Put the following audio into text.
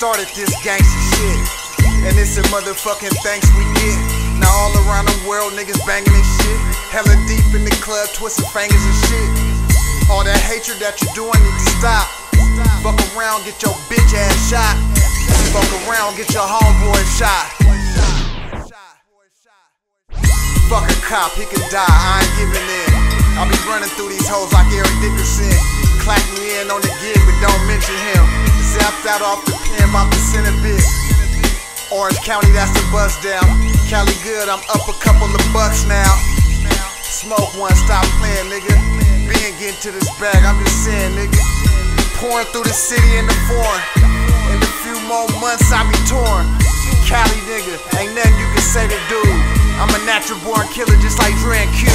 started this gangsta shit. And it's a motherfucking thanks we get. Now all around the world, niggas banging this shit. Hella deep in the club, twisting fingers and shit. All that hatred that you're doing need to stop. Fuck around, get your bitch ass shot. Fuck around, get your homeboy shot. Fuck a cop, he can die, I ain't giving in. I'll be running through these hoes like Eric Dickerson. Clack me in on the gig, but don't mention Out off the pen, about the center bit. Orange County, that's the buzz down. Khalygud, I'm up a couple of bucks now. Smoke one, stop playing, nigga. Being getting to this bag, I'm just saying, nigga. Pouring through the city and the foreign. In a few more months, I'll be torn. Cali nigga, ain't nothing you can say to do. I'm a natural born killer just like Dre and Q.